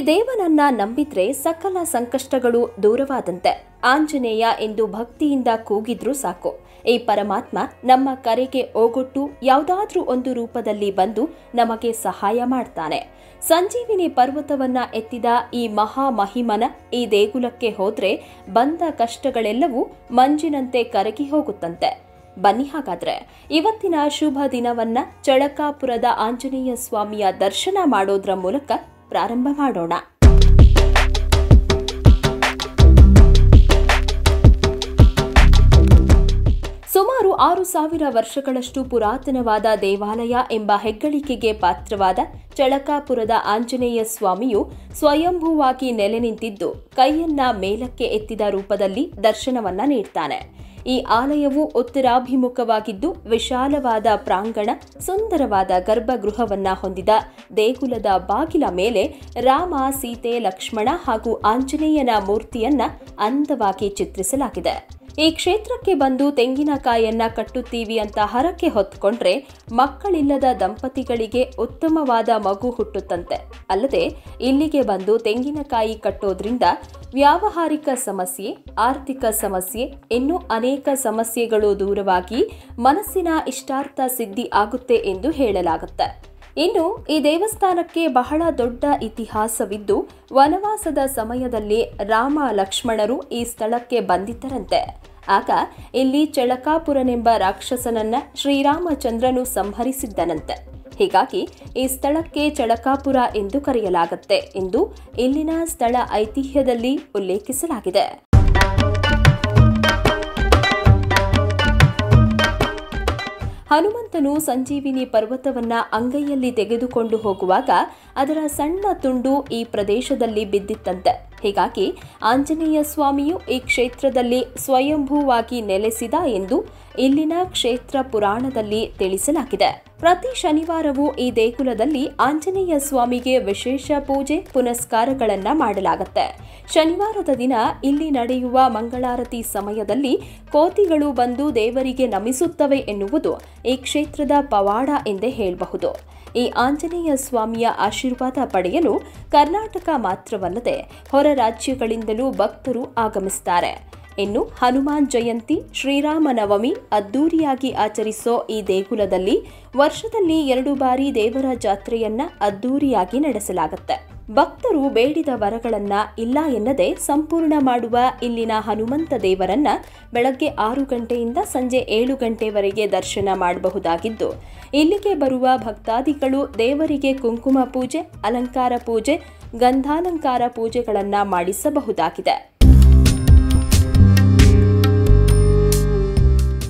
ದೇವನನ್ನ ನಂಬಿದ್ರೆ ಸಕಲ ಸಂಕಷ್ಟಗಳು ದೂರವಾದಂತೆ. ಆಂಜನೇಯ ಎಂದು ಭಕ್ತಿಯಿಂದ ಕೂಗಿದ್ರೂ ಸಾಕು. ಈ ಪರಮಾತ್ಮ ನಮ್ಮ ಕರೆಗೆ ಓಗೊಟ್ಟು ಯಾವುದಾದ್ರೂ ಒಂದು ರೂಪದಲ್ಲಿ ಬಂದು ನಮಗೆ ಸಹಾಯ ಮಾಡ್ತಾನೆ. ಸಂಜೀವಿನಿ ಪರ್ವತವನ್ನ ಎತ್ತಿದ ಈ ಮಹಾ ಮಹಿಮನ ಈ ದೇಗುಲಕ್ಕೆ ಹೋದ್ರೆ ಬಂದ ಕಷ್ಟಗಳೆಲ್ಲವೂ ಮಂಜಿನಂತೆ ಕರಗಿ ಹೋಗುತ್ತಂತೆ. ಬನ್ನಿ ಹಾಗಾದ್ರೆ. ಇವತ್ತಿನ ಶುಭ ದಿನವನ್ನ ಚಳಕಾಪುರದ ಆಂಜನೇಯ ಸ್ವಾಮಿಯ ದರ್ಶನ ಮಾಡೋದ್ರ ಮೂಲಕ ಪ್ರಾರಂಭ ಮಾಡೋಣ. ಸುಮಾರು ಆರು ಸಾವಿರ ವರ್ಷಗಳಷ್ಟು ಪುರಾತನವಾದ ದೇವಾಲಯ ಎಂಬ ಹೆಗ್ಗಳಿಕೆಗೆ ಪಾತ್ರವಾದ ಚಳಕಾಪುರದ ಆಂಜನೇಯ ಸ್ವಾಮಿಯು ಸ್ವಯಂಭೂವಾಗಿ ನೆಲೆ ನಿಂತಿದ್ದು ಕೈಯನ್ನ ಮೇಲಕ್ಕೆ ಎತ್ತಿದ ರೂಪದಲ್ಲಿ ದರ್ಶನವನ್ನ ನೀಡ್ತಾನೆ. ಈ ಆಲಯವು ಉತ್ತರಾಭಿಮುಖವಾಗಿದ್ದು ವಿಶಾಲವಾದ ಪ್ರಾಂಗಣ, ಸುಂದರವಾದ ಗರ್ಭಗೃಹವನ್ನ ಹೊಂದಿದ ದೇಗುಲದ ಬಾಗಿಲ ಮೇಲೆ ರಾಮ, ಸೀತೆ, ಲಕ್ಷ್ಮಣ ಹಾಗೂ ಆಂಜನೇಯನ ಮೂರ್ತಿಯನ್ನ ಅಂದವಾಗಿ ಚಿತ್ರಿಸಲಾಗಿದೆ. ಈ ಕ್ಷೇತ್ರಕ್ಕೆ ಬಂದು ತೆಂಗಿನಕಾಯನ್ನ ಕಟ್ಟುತ್ತೀವಿ ಅಂತ ಹರಕೆ ಹೊತ್ಕೊಂಡ್ರೆ ಮಕ್ಕಳಿಲ್ಲದ ದಂಪತಿಗಳಿಗೆ ಉತ್ತಮವಾದ ಮಗು ಹುಟ್ಟುತ್ತಂತೆ. ಅಲ್ಲದೆ ಇಲ್ಲಿಗೆ ಬಂದು ತೆಂಗಿನಕಾಯಿ ಕಟ್ಟೋದ್ರಿಂದ ವ್ಯಾವಹಾರಿಕ ಸಮಸ್ಯೆ, ಆರ್ಥಿಕ ಸಮಸ್ಯೆ, ಇನ್ನೂ ಅನೇಕ ಸಮಸ್ಯೆಗಳು ದೂರವಾಗಿ ಮನಸ್ಸಿನ ಇಷ್ಟಾರ್ಥ ಸಿದ್ಧಿ ಆಗುತ್ತೆ ಎಂದು ಹೇಳಲಾಗುತ್ತೆ. ಇನ್ನು ಈ ದೇವಸ್ಥಾನಕ್ಕೆ ಬಹಳ ದೊಡ್ಡ ಇತಿಹಾಸವಿದ್ದು, ವನವಾಸದ ಸಮಯದಲ್ಲಿ ರಾಮ ಲಕ್ಷ್ಮಣರು ಈ ಸ್ಥಳಕ್ಕೆ ಬಂದಿದ್ದರಂತೆ ಆಗ ಇಲ್ಲಿ ಚಳಕಾಪುರನೆಂಬ ರಾಕ್ಷಸನನ್ನ ಶ್ರೀರಾಮಚಂದ್ರನು ಸಂಹರಿಸಿದ್ದನಂತೆ. ಹೀಗಾಗಿ ಈ ಸ್ಥಳಕ್ಕೆ ಚಳಕಾಪುರ ಎಂದು ಕರೆಯಲಾಗುತ್ತೆ ಎಂದು ಇಲ್ಲಿನ ಸ್ಥಳ ಐತಿಹ್ಯದಲ್ಲಿ ಉಲ್ಲೇಖಿಸಲಾಗಿದೆ. ಹನುಮಂತನು ಸಂಜೀವಿನಿ ಪರ್ವತವನ್ನ ಅಂಗೈಯಲ್ಲಿ ತೆಗೆದುಕೊಂಡು ಹೋಗುವಾಗ ಅದರ ಸಣ್ಣ ತುಂಡು ಈ ಪ್ರದೇಶದಲ್ಲಿ ಬಿದ್ದಿತ್ತಂತೆ. ಹೀಗಾಗಿ ಆಂಜನೇಯ ಸ್ವಾಮಿಯು ಈ ಕ್ಷೇತ್ರದಲ್ಲಿ ಸ್ವಯಂಭೂವಾಗಿ ನೆಲೆಸಿದ ಎಂದು ಇಲ್ಲಿನ ಕ್ಷೇತ್ರ ಪುರಾಣದಲ್ಲಿ ತಿಳಿಸಲಾಗಿದೆ. ಪ್ರತಿ ಶನಿವಾರವೂ ಈ ದೇಗುಲದಲ್ಲಿ ಆಂಜನೇಯ ಸ್ವಾಮಿಗೆ ವಿಶೇಷ ಪೂಜೆ ಪುನಸ್ಕಾರಗಳನ್ನು ಮಾಡಲಾಗುತ್ತೆ. ಶನಿವಾರದ ದಿನ ಇಲ್ಲಿ ನಡೆಯುವ ಮಂಗಳಾರತಿ ಸಮಯದಲ್ಲಿ ಕೋತಿಗಳು ಬಂದು ದೇವರಿಗೆ ನಮಿಸುತ್ತವೆ ಎನ್ನುವುದು ಈ ಕ್ಷೇತ್ರದ ಪವಾಡ ಎಂದೇ ಹೇಳಬಹುದು. ಈ ಆಂಜನೇಯ ಸ್ವಾಮಿಯ ಆಶೀರ್ವಾದ ಪಡೆಯಲು ಕರ್ನಾಟಕ ಮಾತ್ರವಲ್ಲದೆ ಹೊರ ರಾಜ್ಯಗಳಿಂದಲೂ ಭಕ್ತರು ಆಗಮಿಸುತ್ತಾರೆ ಇನ್ನು ಹನುಮಾನ್ ಜಯಂತಿ ಶ್ರೀರಾಮ ನವಮಿ ಅದ್ದೂರಿಯಾಗಿ ಆಚರಿಸೋ ಈ ದೇಗುಲದಲ್ಲಿ ವರ್ಷದಲ್ಲಿ ಎರಡು ಬಾರಿ ದೇವರ ಜಾತ್ರೆಯನ್ನ ಅದ್ದೂರಿಯಾಗಿ ನಡೆಸಲಾಗುತ್ತೆ. ಭಕ್ತರು ಬೇಡಿದ ವರಗಳನ್ನ ಇಲ್ಲ ಎನ್ನದೆ ಸಂಪೂರ್ಣ ಮಾಡುವ ಇಲ್ಲಿನ ಹನುಮಂತ ದೇವರನ್ನ ಬೆಳಗ್ಗೆ ಆರು ಗಂಟೆಯಿಂದ ಸಂಜೆ ಏಳು ಗಂಟೆವರೆಗೆ ದರ್ಶನ ಮಾಡಬಹುದಾಗಿದ್ದು, ಇಲ್ಲಿಗೆ ಬರುವ ಭಕ್ತಾದಿಗಳು ದೇವರಿಗೆ ಕುಂಕುಮ ಪೂಜೆ, ಅಲಂಕಾರ ಪೂಜೆ, ಗಂಧಾಲಂಕಾರ ಪೂಜೆಗಳನ್ನು ಮಾಡಿಸಬಹುದಾಗಿದೆ.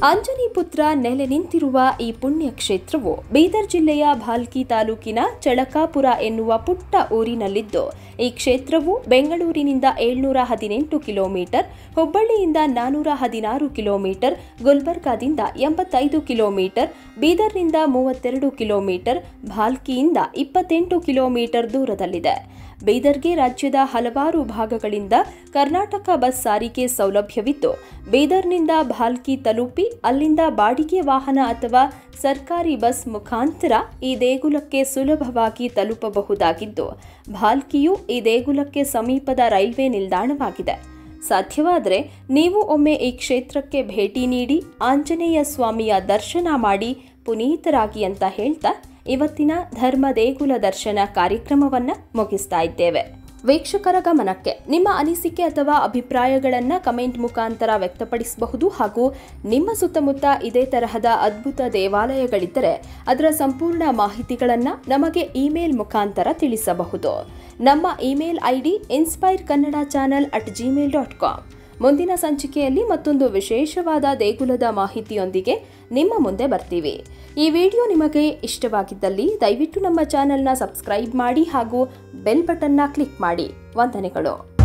ಅಂಜನಿ ಪುತ್ರ ನೆಲೆ ನಿಂತಿರುವ ಈ ಪುಣ್ಯ ಕ್ಷೇತ್ರವು ಬೀದರ್ ಜಿಲ್ಲೆಯ ಭಾಲ್ಕಿ ತಾಲೂಕಿನ ಚಳಕಾಪುರ ಎನ್ನುವ ಪುಟ್ಟ ಊರಿನಲ್ಲಿದ್ದು, ಈ ಕ್ಷೇತ್ರವು ಬೆಂಗಳೂರಿನಿಂದ ಏಳ್ನೂರ ಹದಿನೆಂಟು ಕಿಲೋಮೀಟರ್, ಹುಬ್ಬಳ್ಳಿಯಿಂದ ನಾನೂರ ಹದಿನಾರು ಕಿಲೋಮೀಟರ್, ಗುಲ್ಬರ್ಗಾದಿಂದ ಎಂಬತ್ತೈದು ಕಿಲೋಮೀಟರ್, ಬೀದರ್ನಿಂದ ಮೂವತ್ತೆರಡು ಕಿಲೋಮೀಟರ್, ಭಾಲ್ಕಿಯಿಂದ ಇಪ್ಪತ್ತೆಂಟು ಕಿಲೋಮೀಟರ್ ದೂರದಲ್ಲಿದೆ. ಬೀದರ್ಗೆ ರಾಜ್ಯದ ಹಲವಾರು ಭಾಗಗಳಿಂದ ಕರ್ನಾಟಕ ಬಸ್ ಸಾರಿಗೆ ಸೌಲಭ್ಯವಿದ್ದು ಬೀದರ್ನಿಂದ ಭಾಲ್ಕಿ ತಲುಪಿ ಅಲ್ಲಿಂದ ಬಾಡಿಗೆ ವಾಹನ ಅಥವಾ ಸರ್ಕಾರಿ ಬಸ್ ಮುಖಾಂತರ ಈ ದೇಗುಲಕ್ಕೆ ಸುಲಭವಾಗಿ ತಲುಪಬಹುದಾಗಿದ್ದು ಭಾಲ್ಕಿಯು ಈ ದೇಗುಲಕ್ಕೆ ಸಮೀಪದ ರೈಲ್ವೆ ನಿಲ್ದಾಣವಾಗಿದೆ. ಸಾಧ್ಯವಾದರೆ ನೀವು ಒಮ್ಮೆ ಈ ಕ್ಷೇತ್ರಕ್ಕೆ ಭೇಟಿ ನೀಡಿ ಆಂಜನೇಯ ಸ್ವಾಮಿಯ ದರ್ಶನ ಮಾಡಿ ಪುನೀತರಾಗಿ ಅಂತ ಹೇಳ್ತಾ ಇವತ್ತಿನ ಧರ್ಮ ದೇಗುಲ ದರ್ಶನ ಕಾರ್ಯಕ್ರಮವನ್ನ ಮುಗಿಸ್ತಾ ಇದ್ದೇವೆ. ವೀಕ್ಷಕರ ಗಮನಕ್ಕೆ ನಿಮ್ಮ ಅನಿಸಿಕೆ ಅಥವಾ ಅಭಿಪ್ರಾಯಗಳನ್ನ ಕಮೆಂಟ್ ಮುಖಾಂತರ ವ್ಯಕ್ತಪಡಿಸಬಹುದು ಹಾಗೂ ನಿಮ್ಮ ಸುತ್ತಮುತ್ತ ಇದೇ ತರಹದ ಅದ್ಭುತ ದೇವಾಲಯಗಳಿದ್ದರೆ ಅದರ ಸಂಪೂರ್ಣ ಮಾಹಿತಿಗಳನ್ನು ನಮಗೆ ಇಮೇಲ್ ಮುಖಾಂತರ ತಿಳಿಸಬಹುದು. ನಮ್ಮ email ID inspire Kannada channel at gmail dot com ಮುಂದಿನ ಸಂಚಿಕೆಯಲ್ಲಿ ಮತ್ತೊಂದು ವಿಶೇಷವಾದ ದೇಗುಲದ ಮಾಹಿತಿಯೊಂದಿಗೆ ನಿಮ್ಮ ಮುಂದೆ ಬರ್ತೀವಿ. ಈ ವಿಡಿಯೋ ನಿಮಗೆ ಇಷ್ಟವಾಗಿದ್ದಲ್ಲಿ ದಯವಿಟ್ಟು ನಮ್ಮ ಚಾನೆಲ್ನ ಸಬ್ಸ್ಕ್ರೈಬ್ ಮಾಡಿ ಹಾಗೂ ಬೆಲ್ ಬಟನ್ನ ಕ್ಲಿಕ್ ಮಾಡಿ. ವಂದನೆಗಳು.